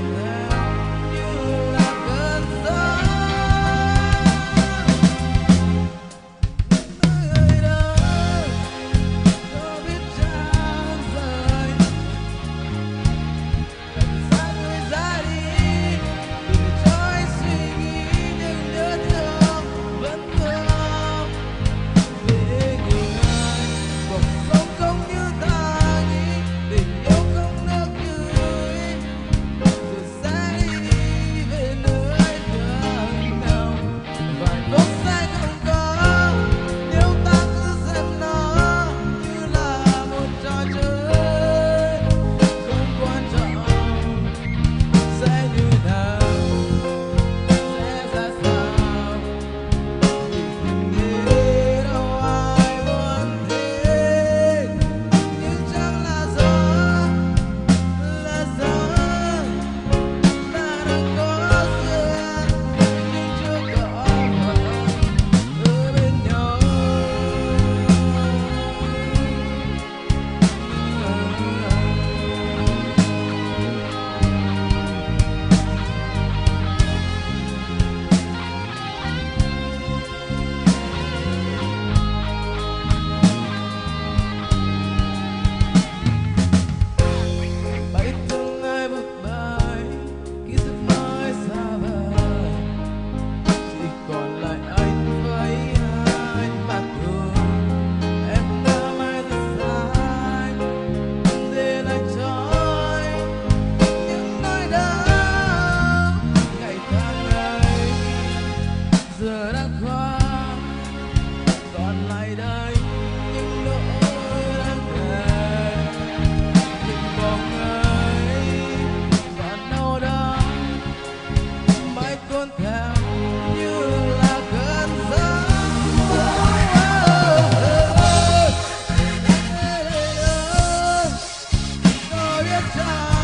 on the giờ đã qua, còn lại đây những nỗi đang thề những vòng ấy và đau đớn mãi cuốn theo như là cơn gió. Tôi biết rằng